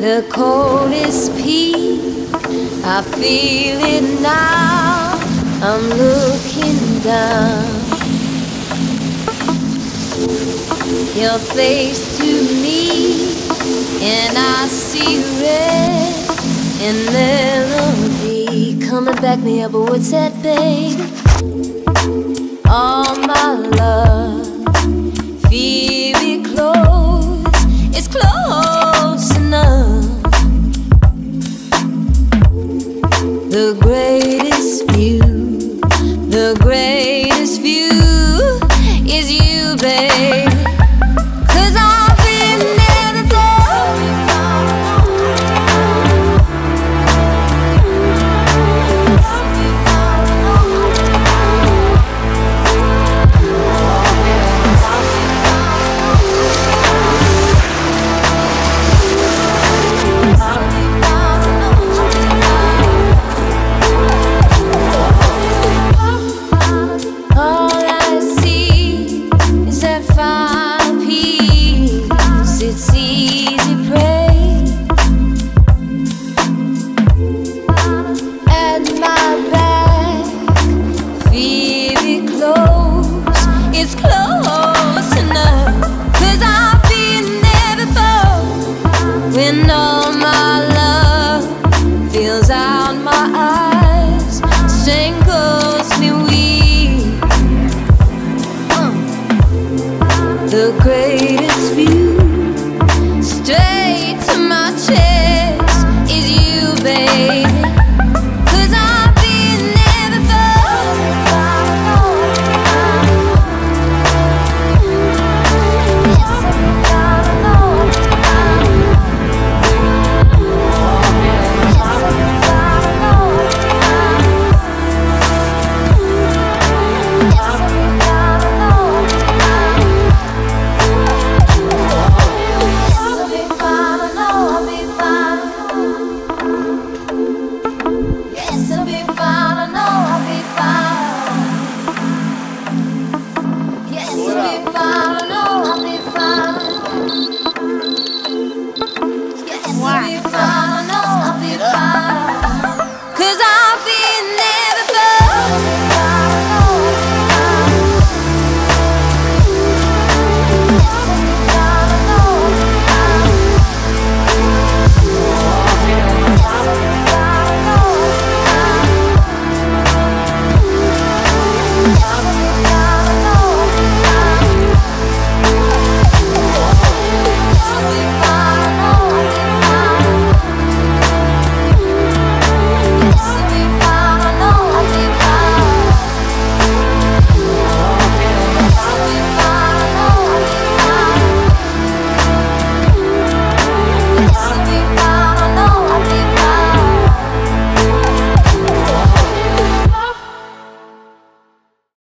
the coldest peak. I feel it now. I'm looking down. Your face to me, and I see red and melody coming back me up. What's that, babe? All my love, waiting